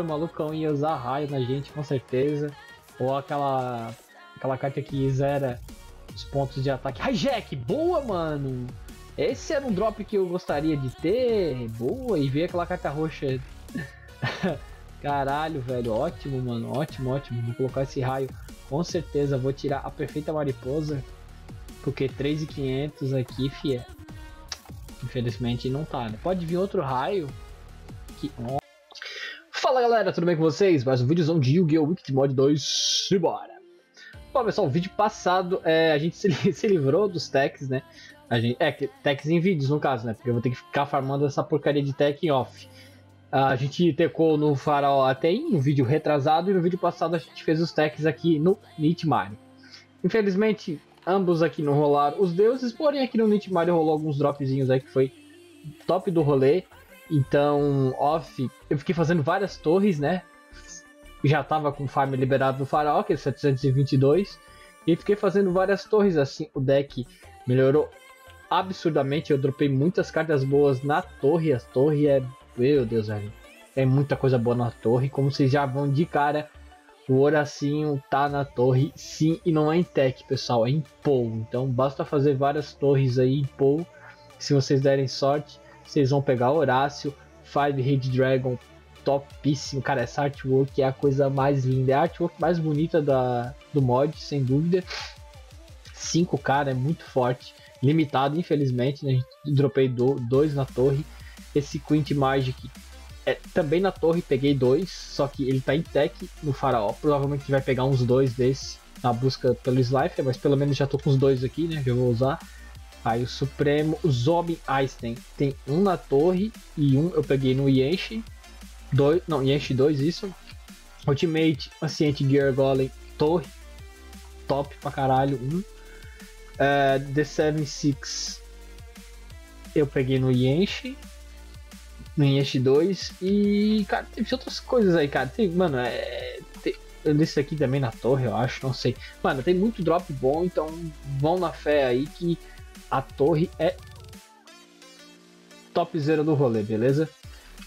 o malucão ia usar raio na gente, com certeza. Ou aquela. aquela carta que zera os pontos de ataque. Hijack, boa, mano! Esse era um drop que eu gostaria de ter. Boa, e ver aquela carta roxa. Caralho, velho, ótimo, mano. Ótimo, ótimo. Vou colocar esse raio. Com certeza vou tirar a perfeita mariposa. Porque 3,500 aqui, fia. Infelizmente não tá, né? Pode vir outro raio. Que... Fala galera, tudo bem com vocês? Mais um vídeozão de Yu-Gi-Oh! Wicked Mod 2, simbora! Bom pessoal, o vídeo passado é, a gente se, se livrou dos techs, né? A gente, é, techs em vídeos no caso, né? Porque eu vou ter que ficar farmando essa porcaria de tech em off. A gente tecou no Farol até em um vídeo retrasado e no vídeo passado a gente fez os techs aqui no Nitmare. Infelizmente, ambos aqui não rolaram os deuses, porém aqui no Nitmare rolou alguns dropzinhos aí que foi top do rolê. Então, off, eu fiquei fazendo várias torres, né? Já tava com farm liberado no Farol, que é 722. E fiquei fazendo várias torres assim. O deck melhorou absurdamente. Eu dropei muitas cartas boas na torre. A torre é meu Deus, velho. Tem muita coisa boa na torre. Como vocês já vão de cara, o Horacinho tá na torre, sim, e não é em tech, pessoal, é em Pou. Então basta fazer várias torres aí em Pou. Se vocês derem sorte, vocês vão pegar Horácio, Five Head Dragon, topíssimo. Cara, essa artwork é a coisa mais linda. É a artwork mais bonita da, do mod, sem dúvida. 5 cara, é muito forte. Limitado, infelizmente, né? Dropei do, dois na torre. Esse Quint Magic é, também na torre peguei dois, só que ele tá em tech no faraó. Provavelmente vai pegar uns dois desse na busca pelo Slifer, mas pelo menos já tô com os dois aqui, né? Já vou usar. Aí o Supremo, o Zobin Einstein tem um na torre e um eu peguei no Yenshi. Dois, não, Yenshi 2, isso. Ultimate, Anciente Gear Golem, torre. Top pra caralho, um. Uh, The 76 eu peguei no Yenshi no Inest 2. E, cara, teve outras coisas aí, cara. Tem, mano, é. Tem, desse aqui também na torre, eu acho, não sei. Mano, tem muito drop bom, então vão na fé aí que a torre é topzera do rolê, beleza?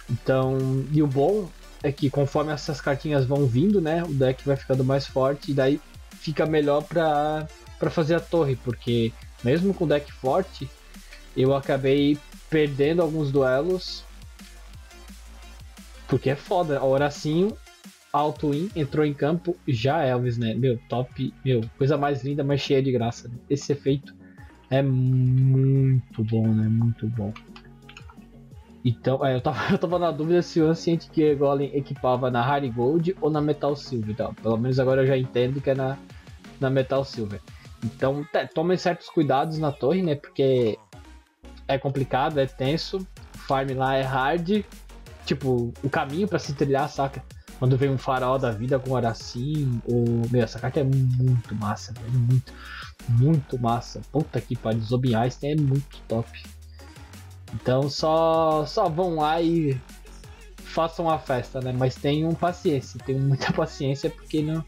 Então, e o bom é que conforme essas cartinhas vão vindo, né, o deck vai ficando mais forte e daí fica melhor pra, pra fazer a torre, porque mesmo com deck forte, eu acabei perdendo alguns duelos porque é foda. Horacinho, Alto In, entrou em campo, já Elvis, né? Meu, top. Meu, coisa mais linda, mas cheia de graça. Né? Esse efeito é muito bom, né? Muito bom. Então, é, eu, tava, eu tava na dúvida se o Ancient Gear Golem equipava na Harry Gold ou na Metal Silver. Então, pelo menos agora eu já entendo que é na, na Metal Silver. Então, tomem certos cuidados na torre, né? Porque é complicado, é tenso. Farm lá é hard tipo, o caminho para se trilhar, saca? Quando vem um farol da vida com Aracim, ou. Meu, essa carta é muito massa, velho. Muito, muito massa. Puta que pariu, Zobin Einstein é muito top. Então só, só vão lá e façam a festa, né? Mas tenham paciência, tenham muita paciência porque não,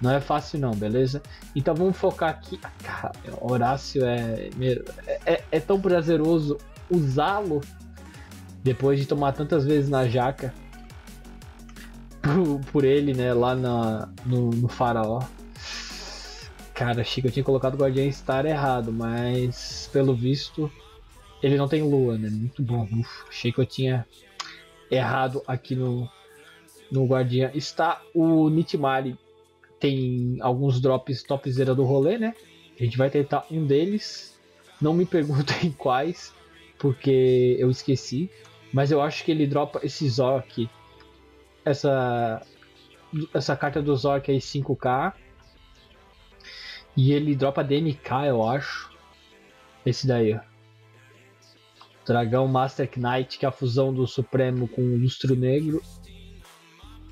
não é fácil não, beleza? Então vamos focar aqui. Cara, Horácio é, é, é, é tão prazeroso usá-lo depois de tomar tantas vezes na jaca por, por ele, né, lá na, no, no faraó. Cara, achei que eu tinha colocado o Guardiã Star errado, mas pelo visto ele não tem lua, né? Muito bom. Uf, achei que eu tinha errado aqui no, no Guardiã. Está o Nitmari tem alguns drops topzera do rolê, né? A gente vai tentar um deles. Não me perguntem quais, porque eu esqueci. Mas eu acho que ele dropa esse Zork. Essa. Essa carta do Zork aí 5k. E ele dropa DMK, eu acho. Esse daí, ó. Dragão Master Knight, que é a fusão do Supremo com o Lustro Negro.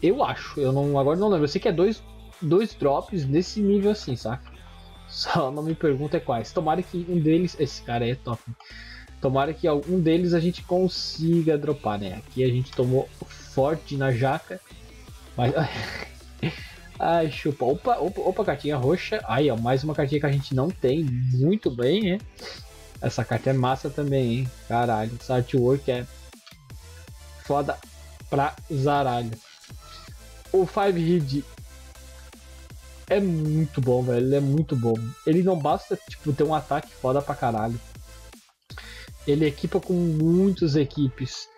Eu acho, eu não agora não lembro. Eu sei que é dois, dois drops nesse nível assim, saca? Só não me pergunta quais. Tomara que um deles. Esse cara aí é top. Tomara que algum deles a gente consiga dropar, né? Aqui a gente tomou forte na jaca. Mas. Ai, chupa. Opa, opa, opa, cartinha roxa. Aí, ó, mais uma cartinha que a gente não tem. Muito bem, né? Essa carta é massa também, hein? Caralho, essa artwork é foda pra zaralho. o Five Hid é muito bom, velho. Ele é muito bom. Ele não basta, tipo, ter um ataque foda pra caralho. Ele equipa com muitas equipes.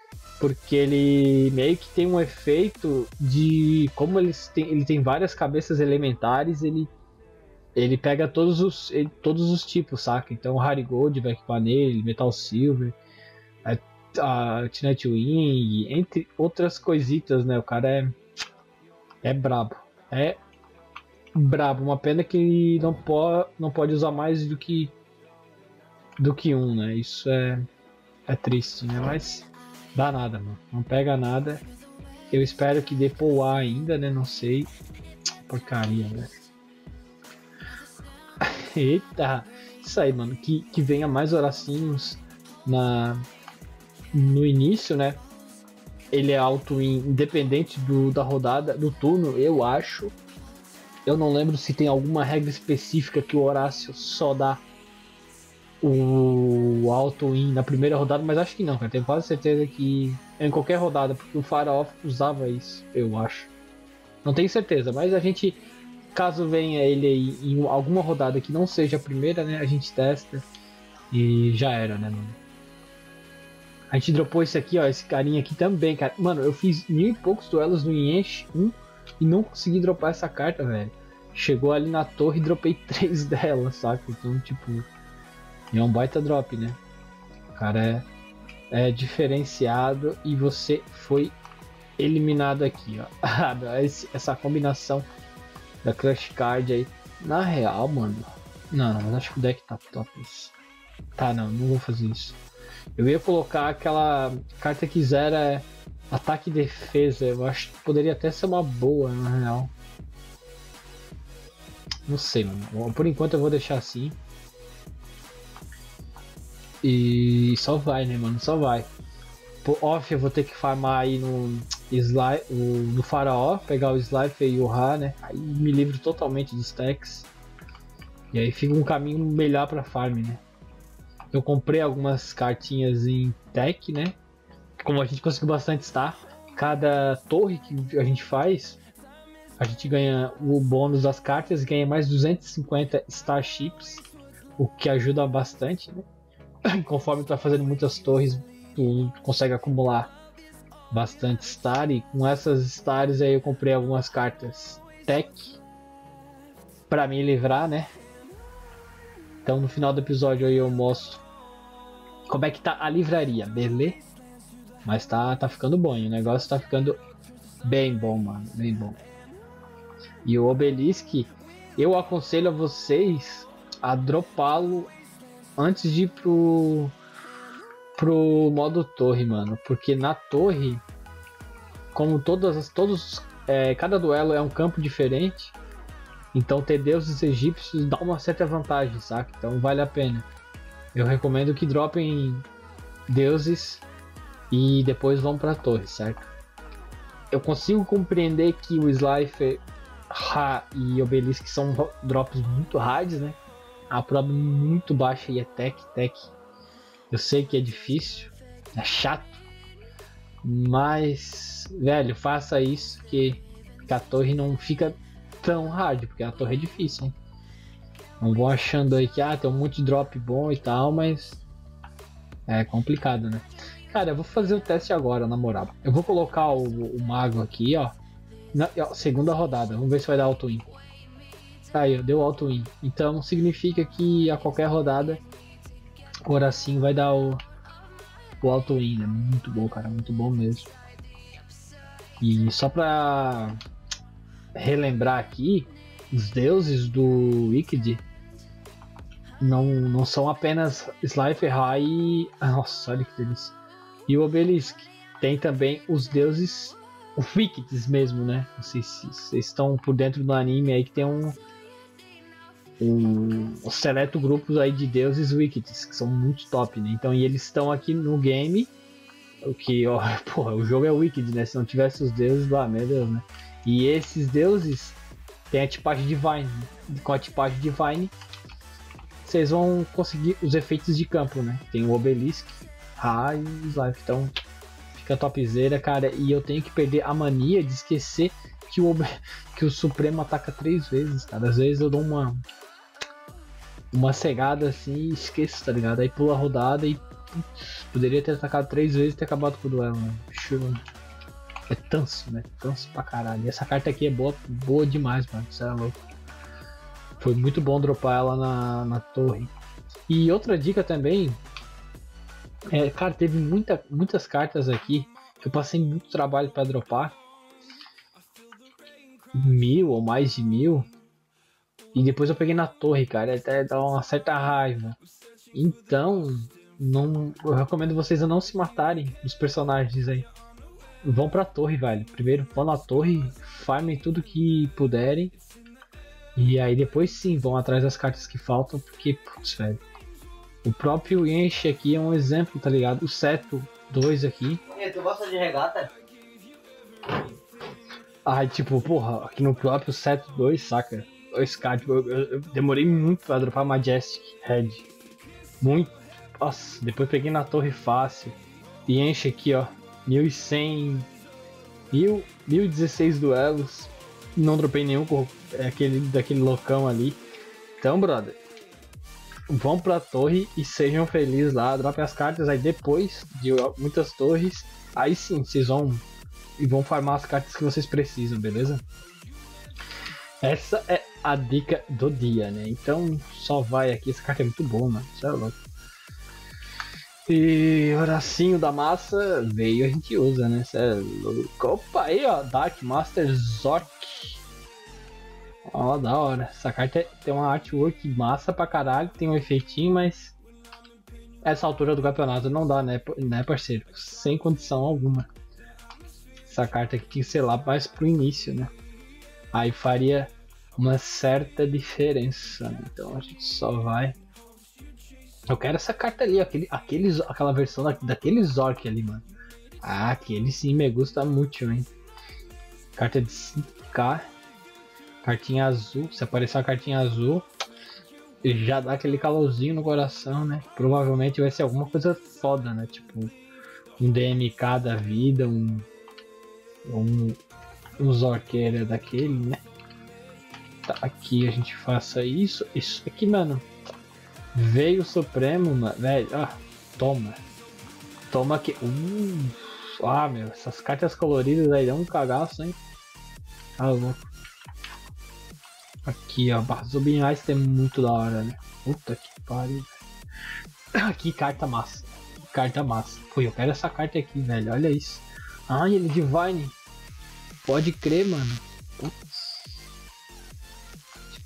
Porque ele meio que tem um efeito de. Como eles têm, ele tem várias cabeças elementares, ele. Ele pega todos os, ele, todos os tipos, saca? Então o Harry Gold vai equipar nele, Metal Silver, a, a Wing, entre outras coisitas, né? O cara é. É brabo. É brabo. Uma pena que não, po não pode usar mais do que do que um, né? Isso é, é triste, né? Mas dá nada, mano. Não pega nada. Eu espero que dê pro ar ainda, né? Não sei. Porcaria, né? Eita! Isso aí, mano. Que, que venha mais oracinhos na, no início, né? Ele é alto independente do, da rodada, do turno, eu acho. Eu não lembro se tem alguma regra específica que o Horácio só dá o alto win na primeira rodada, mas acho que não, cara. Tenho quase certeza que é em qualquer rodada, porque o Faraó usava isso, eu acho. Não tenho certeza, mas a gente, caso venha ele aí em alguma rodada que não seja a primeira, né? A gente testa e já era, né, mano? A gente dropou esse aqui, ó, esse carinha aqui também, cara. Mano, eu fiz mil e poucos duelos no Yench 1 e não consegui dropar essa carta, velho. Chegou ali na torre e dropei três dela, saca? Então, tipo, é um baita drop, né? O cara é, é diferenciado e você foi eliminado aqui, ó. Essa combinação da Crush Card aí. Na real, mano. Não, não, mas acho que o deck tá top. Tá, não, não vou fazer isso. Eu ia colocar aquela carta que zera ataque e defesa. Eu acho que poderia até ser uma boa, na real. Não sei, mano. Por enquanto eu vou deixar assim. E só vai, né, mano? Só vai. Por off eu vou ter que farmar aí no, Sli no Faraó, pegar o Slife e o Ra, né? Aí me livro totalmente de stacks. E aí fica um caminho melhor pra farm, né? Eu comprei algumas cartinhas em tech, né? Como a gente conseguiu bastante estar, cada torre que a gente faz, a gente ganha o bônus das cartas, ganha mais 250 starships, o que ajuda bastante, né? Conforme tu vai fazendo muitas torres, tu consegue acumular bastante star e com essas stars aí eu comprei algumas cartas tech para me livrar, né? Então no final do episódio aí eu mostro como é que tá a livraria, beleza? Mas tá, tá ficando bom, o negócio tá ficando bem bom, mano, bem bom. E o Obelisk, eu aconselho a vocês a dropá-lo antes de ir pro, pro modo torre, mano. Porque na torre, como todas todos, é, cada duelo é um campo diferente, então ter deuses egípcios dá uma certa vantagem, saca? Então vale a pena. Eu recomendo que dropem deuses e depois vão pra torre, certo? Eu consigo compreender que o Slifer Ra e Obelisk são drops muito hards, né? A prova muito baixa e é tech, tech. Eu sei que é difícil, é chato, mas, velho, faça isso que, que a torre não fica tão hard, porque a torre é difícil, hein? Não vou achando aí que ah, tem um monte de drop bom e tal, mas é complicado, né? Cara, eu vou fazer o teste agora, na moral. Eu vou colocar o, o mago aqui, ó. Na, segunda rodada. Vamos ver se vai dar auto Aí, deu auto win. Então significa que a qualquer rodada o Horacinho vai dar o, o auto win. Né? Muito bom, cara. Muito bom mesmo. E só pra relembrar aqui, os deuses do Wicked não, não são apenas Slifer High e. Nossa, olha que delícia. E o Obelisk. Tem também os deuses o Wickeds mesmo, né? Vocês estão por dentro do anime aí que tem um, um, um seleto grupos aí de deuses Wickeds, que são muito top, né? Então, e eles estão aqui no game, o que, ó, porra, o jogo é Wicked, né? Se não tivesse os deuses lá, meu Deus, né? E esses deuses tem a tipagem Divine, né? com a tipagem Divine vocês vão conseguir os efeitos de campo, né? Tem o Obelisk, Ra e Slife, então fica topzera, cara, e eu tenho que perder a mania de esquecer que o, que o Supremo ataca três vezes, cara. Às vezes eu dou uma. Uma cegada assim e esqueço, tá ligado? Aí pula a rodada e. Putz, poderia ter atacado três vezes e ter acabado com o duelo, mano. É tanso, né? Tanso pra caralho. E essa carta aqui é boa, boa demais, mano. Isso é louco. Foi muito bom dropar ela na, na torre. E outra dica também. É, cara, teve muita, muitas cartas aqui que eu passei muito trabalho para dropar mil ou mais de mil. E depois eu peguei na torre, cara. Até dá uma certa raiva. Então, não, eu recomendo vocês a não se matarem os personagens aí. Vão pra torre, velho. Primeiro vão na torre, farmem tudo que puderem. E aí depois sim vão atrás das cartas que faltam, porque, putz, velho. O próprio Enche aqui é um exemplo, tá ligado? O Seto 2 aqui. Tu gosta de regata? Ai, tipo, porra, aqui no próprio set 2, saca? K tipo, eu, eu, demorei muito pra dropar Majestic Head. Muito. Nossa, depois peguei na torre fácil. E enche aqui, ó. 1100. 1000, 1016 duelos. Não dropei nenhum é aquele, daquele loucão ali. Então, brother. Vão pra torre e sejam felizes lá. Dropem as cartas aí depois de muitas torres. Aí sim, vocês vão e vão farmar as cartas que vocês precisam, beleza? Essa é a dica do dia, né? Então só vai aqui, essa carta é muito boa, mano. Isso é louco. E Horacinho da massa veio, a gente usa, né? Isso é louco. Opa, aí ó, Dark Master Zork. Ó, da hora. Essa carta tem uma artwork massa pra caralho, tem um efeitinho, mas essa altura do campeonato não dá, né, né parceiro? Sem condição alguma essa carta aqui tinha que ser lá mais pro início, né? Aí faria uma certa diferença, né? Então a gente só vai. Eu quero essa carta ali, aquele, aqueles, aquela versão da, daquele Zork ali, mano. Ah, aquele sim me gusta muito, hein? Carta de 5k. Cartinha azul. Se aparecer uma cartinha azul, já dá aquele calorzinho no coração, né? Provavelmente vai ser alguma coisa foda, né? Tipo, um DMK da vida, um um, um Zorqueira daquele, né? Tá, aqui a gente faça isso. Isso aqui, mano. Veio o Supremo, mano. Velho, ah, toma. Toma aqui. Uh, ah, meu, essas cartas coloridas aí dão um cagaço, hein? Tá louco. Aqui, ó, Barra Zubinhais tem muito da hora, né? Puta que pariu. Aqui, carta massa. Carta massa. Pô, eu quero essa carta aqui, velho. Olha isso. Ai, ele é Divine. Pode crer, mano. Putz.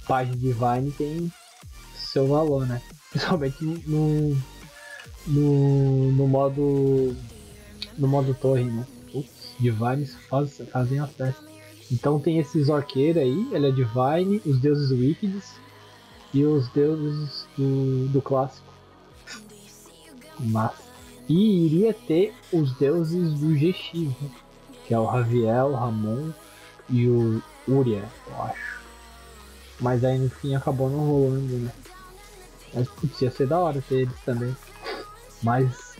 Página Divine tem seu valor, né? Principalmente no, no, no modo no modo torre, né? Putz, Divines faz, fazem a festa. Então tem esses orqueiros aí, ele é Divine, os deuses Wickeds e os deuses do, do clássico. Massa. E iria ter os deuses do GX, né? que é o Javier, o Ramon e o Uria, eu acho. Mas aí no fim acabou não rolando, né? Mas putz, ia ser da hora ter eles também. Mais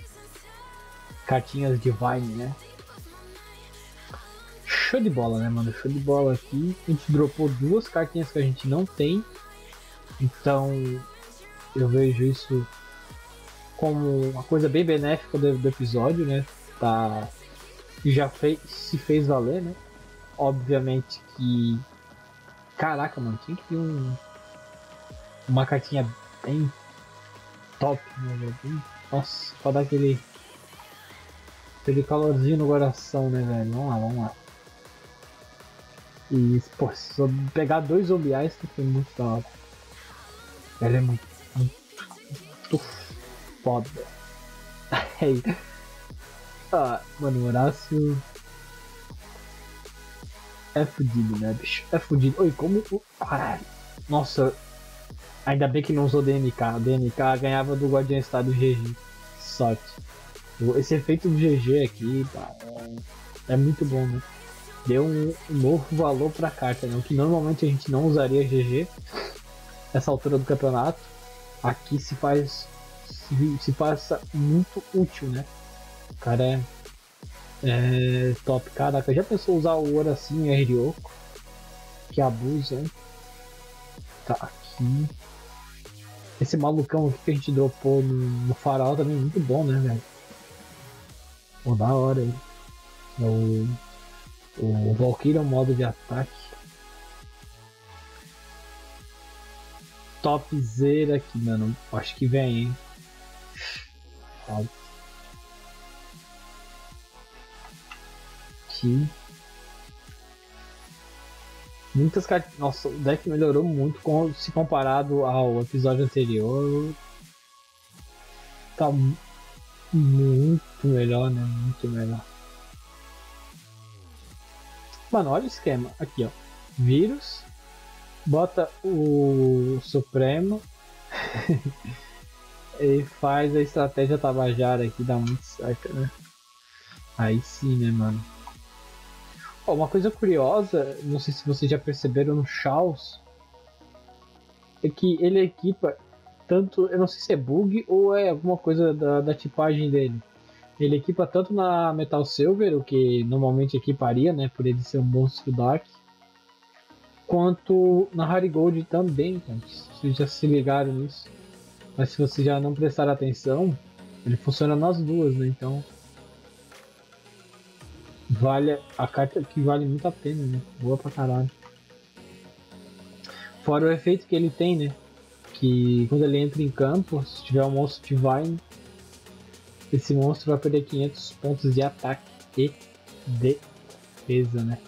cartinhas Divine, né? Show de bola, né, mano? Show de bola aqui. A gente dropou duas cartinhas que a gente não tem. Então eu vejo isso como uma coisa bem benéfica do, do episódio, né? Tá, já fez, se fez valer, né? Obviamente que. Caraca, mano, tinha que ter um. Uma cartinha bem top, né? Bem, nossa, pra dar aquele. Aquele calorzinho no coração, né, velho? Vamos lá, vamos lá. E, pô, se eu pegar dois zombiais, que foi muito da hora. Ela é muito, muito, muito foda. Aí. ah, mano, Horácio. É fudido, né, bicho? É fudido. Oi, como. Caralho. Nossa. Ainda bem que não usou DNK. O DNK ganhava do Guardião Estado GG. Sorte. Esse efeito do GG aqui, tá, é, é muito bom, né? Deu um, um, novo valor pra carta, né? O que normalmente a gente não usaria GG nessa altura do campeonato. Aqui se faz se, se passa muito útil, né? O cara é, É, top, caraca, já pensou usar o ouro assim em Ryoko? Que abuso, hein? Tá aqui. Esse malucão aqui que a gente dropou no, no farol também é muito bom, né, velho? Pô, da hora aí. É o, o Valkyrie é o modo de ataque. Topzera aqui, mano. Acho que vem, hein? Aqui. Muitas cartas. Nossa, o deck melhorou muito com, se comparado ao episódio anterior. Tá muito melhor, né? Muito melhor. Mano, olha o esquema. Aqui, ó. Vírus. Bota o Supremo. e faz a estratégia Tabajara aqui, dá muito certo, né? Aí sim, né, mano? Uma coisa curiosa, não sei se vocês já perceberam no Chaos, é que ele equipa tanto, eu não sei se é bug ou é alguma coisa da, da tipagem dele. Ele equipa tanto na Metal Silver, o que normalmente equiparia, né, por ele ser um monstro Dark, quanto na Harry Gold também, cara. Vocês já se ligaram nisso. Mas se vocês já não prestaram atenção, ele funciona nas duas, né? Então vale a carta que vale muito a pena, né? Boa pra caralho. Fora o efeito que ele tem, né? Que quando ele entra em campo, se tiver um monstro Divine, esse monstro vai perder 500 pontos de ataque e defesa, né?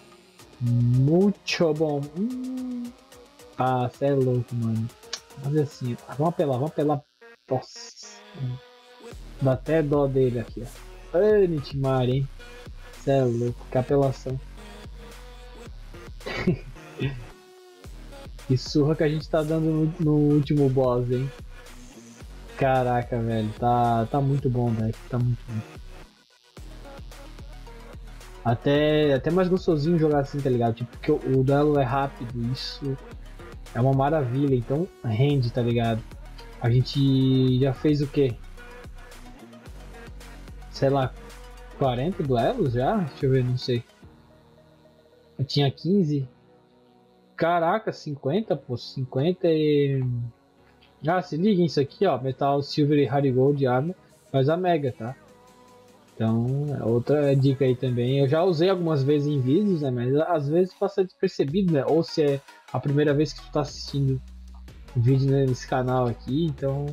Muito bom. Hum. Ah, cê é louco, mano. Fazer assim, vamos apelar, vamos apelar. Nossa. Dá até dó dele aqui, ó. Ai, Nitmar, hein? Cê é louco, que apelação. que surra que a gente tá dando no, no, último boss, hein? Caraca, velho, tá, tá muito bom, velho. Tá muito bom. Até, até mais gostosinho jogar assim, tá ligado? Tipo, porque o, o duelo é rápido, isso é uma maravilha, então rende, tá ligado? A gente já fez o quê? Sei lá, 40 duelos já? Deixa eu ver, não sei. Eu tinha 15. Caraca, 50, pô, 50 e. Ah, se liga isso aqui, ó. Metal Silver e Hardy Gold Armor faz a Mega, tá? Então, é outra dica aí também. Eu já usei algumas vezes em vídeos, né? Mas às vezes passa despercebido, né? Ou se é a primeira vez que tu tá assistindo o vídeo nesse canal aqui, então.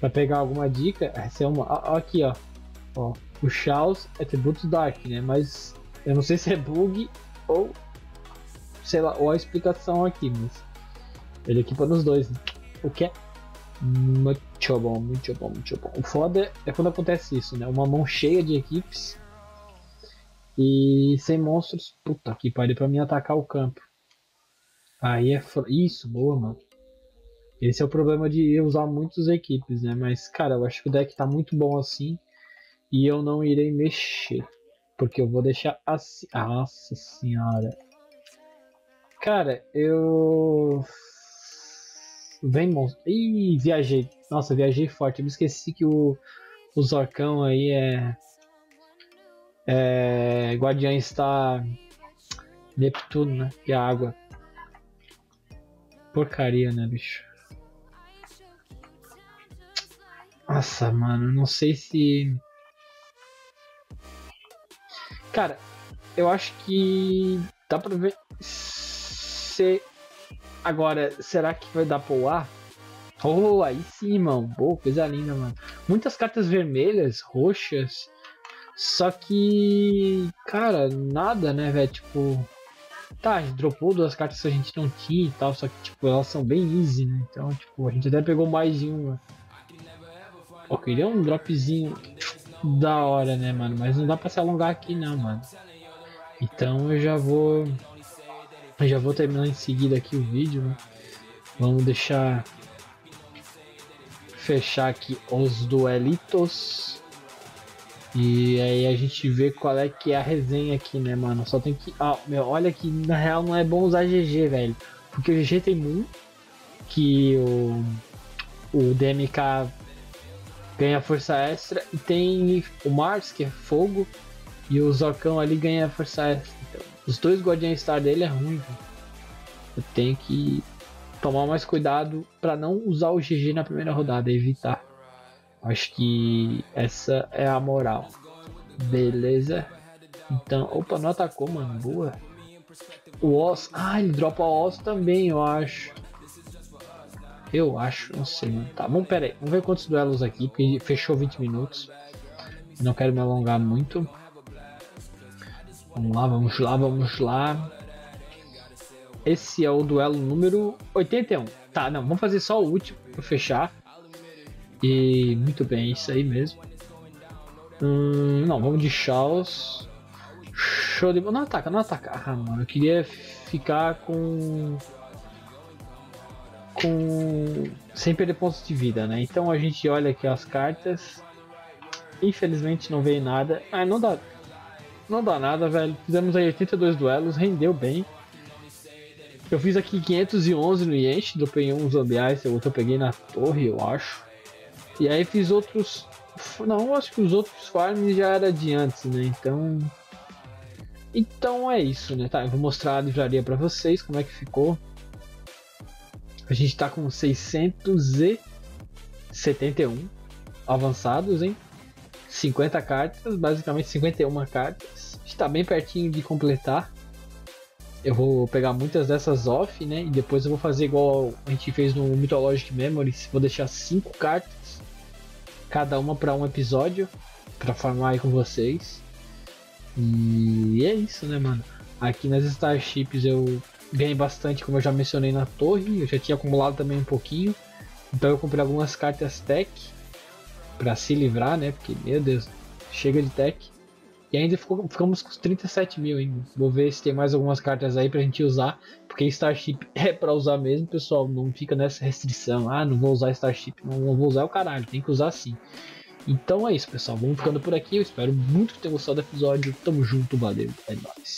Pra pegar alguma dica, essa é uma. Ó, aqui, ó. ó o Chaos Atributos Dark, né? Mas eu não sei se é bug ou sei lá, ou a explicação aqui, mas ele equipa nos dois, né? O que é muito bom, muito bom, muito bom. O foda é quando acontece isso, né? Uma mão cheia de equipes e sem monstros. Puta que pariu pra mim atacar o campo. Aí é. Isso, boa, mano. Esse é o problema de usar muitas equipes, né? Mas, cara, eu acho que o deck tá muito bom assim. E eu não irei mexer. Porque eu vou deixar assim. Nossa senhora. Cara, eu. Vem monstro. Ih, viajei. Nossa, viajei forte. Eu me esqueci que o, o Zorcão aí é. É. Guardiã está. Neptuno, né? E a água. Porcaria, né, bicho? Nossa, mano, não sei se. Cara, eu acho que dá pra ver. Se... Agora, será que vai dar pro ar? Oh, aí sim, mano. Pô, coisa linda, mano. Muitas cartas vermelhas, roxas. Só que. Cara, nada, né, velho? Tipo. Tá, a gente dropou duas cartas que a gente não tinha e tal. Só que, tipo, elas são bem easy, né? Então, tipo, a gente até pegou mais de uma. Pô, queria um dropzinho da hora, né, mano? Mas não dá pra se alongar aqui, não, mano. Então eu já vou. Eu já vou terminar em seguida aqui o vídeo, né? Vamos deixar. Fechar aqui os duelitos. E aí a gente vê qual é que é a resenha aqui, né, mano? Só tem que. Ah, meu, olha que na real não é bom usar GG, velho. Porque o GG tem muito que o. O DMK ganha força extra. E tem o Mars, que é fogo. E o Zorcão ali ganha força extra. Então, os dois Guardian Star dele é ruim, velho. Eu tenho que tomar mais cuidado para não usar o GG na primeira rodada, evitar. Acho que essa é a moral. Beleza? Então, opa, não atacou, mano. Boa. O Oz. Ah, ele dropa o Oz também, eu acho. Eu acho, não sei. Tá, vamos, pera aí. Vamos ver quantos duelos aqui, porque fechou 20 minutos. Não quero me alongar muito. Vamos lá, vamos lá, vamos lá. Esse é o duelo número 81. Tá, não, vamos fazer só o último para fechar. E muito bem, isso aí mesmo. Hum, não, vamos de Charles. Show de Não ataca, não ataca. Ah, mano, eu queria ficar com. Com. Sem perder pontos de vida, né? Então a gente olha aqui as cartas. Infelizmente não veio nada. Ah, não dá. Não dá nada, velho. Fizemos aí 82 duelos, rendeu bem. Eu fiz aqui 511 no Yench, dropei um zombiais, outro eu peguei na torre, eu acho. E aí fiz outros. Não, acho que os outros farms já era de antes, né? Então. Então é isso, né? Tá, eu vou mostrar a livraria pra vocês como é que ficou. A gente tá com 671 avançados, hein? 50 cartas, basicamente 51 cartas. Está bem pertinho de completar. Eu vou pegar muitas dessas off, né? E depois eu vou fazer igual a gente fez no Mythologic Memories. Vou deixar 5 cartas, cada uma para um episódio, para farmar aí com vocês. E é isso, né, mano? Aqui nas Starships eu ganhei bastante, como eu já mencionei na torre. Eu já tinha acumulado também um pouquinho. Então eu comprei algumas cartas tech para se livrar, né? Porque, meu Deus, chega de tech. E ainda ficou, ficamos com 37 mil ainda. Vou ver se tem mais algumas cartas aí pra gente usar. Porque Starship é pra usar mesmo, pessoal. Não fica nessa restrição. Ah, não vou usar Starship. Não, não vou usar o caralho. Tem que usar sim. Então é isso, pessoal. Vamos ficando por aqui. Eu espero muito que tenham gostado do episódio. Tamo junto, valeu. É nóis.